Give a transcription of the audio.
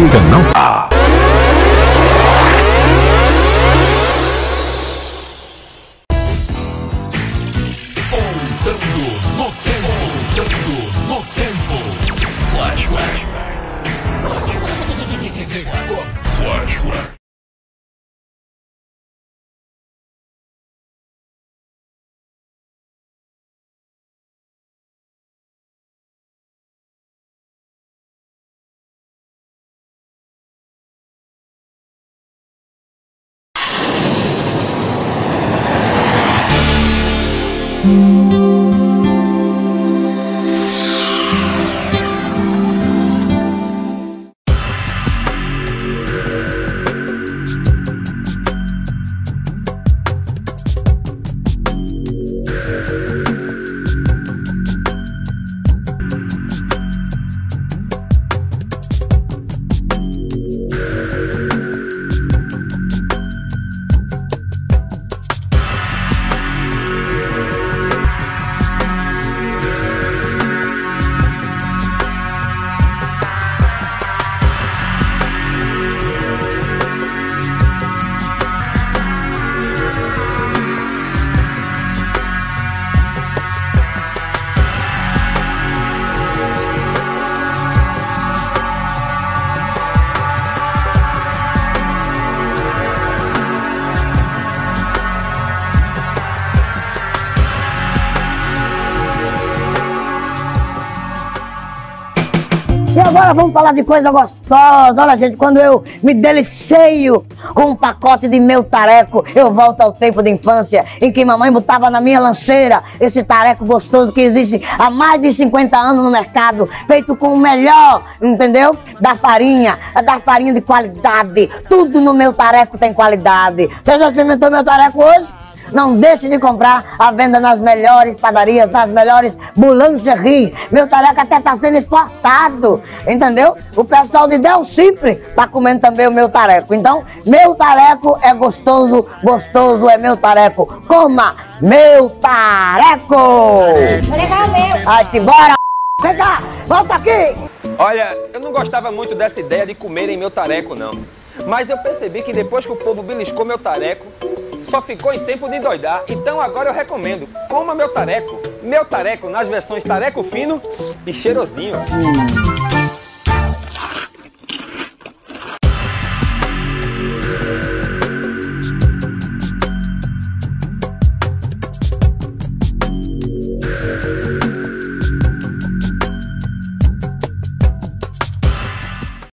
liga não. E agora vamos falar de coisa gostosa. Olha, gente, quando eu me deliceio com um pacote de meu tareco, eu volto ao tempo de infância em que mamãe botava na minha lancheira esse tareco gostoso que existe há mais de 50 anos no mercado, feito com o melhor, entendeu? Da farinha, da farinha de qualidade. Tudo no meu tareco tem qualidade. Você já experimentou meu tareco hoje? Não deixe de comprar a venda nas melhores padarias, nas melhores boulangeries. Meu tareco até está sendo exportado, entendeu? O pessoal de Del Cipre está comendo também o meu tareco. Então, meu tareco é gostoso, gostoso é meu tareco. Coma meu tareco! legal meu. Ai, que bora! Vem cá, volta aqui! Olha, eu não gostava muito dessa ideia de comerem meu tareco, não. Mas eu percebi que depois que o povo beliscou meu tareco, só ficou em tempo de doidar. Então agora eu recomendo, coma meu tareco. Meu tareco nas versões tareco fino e cheirosinho.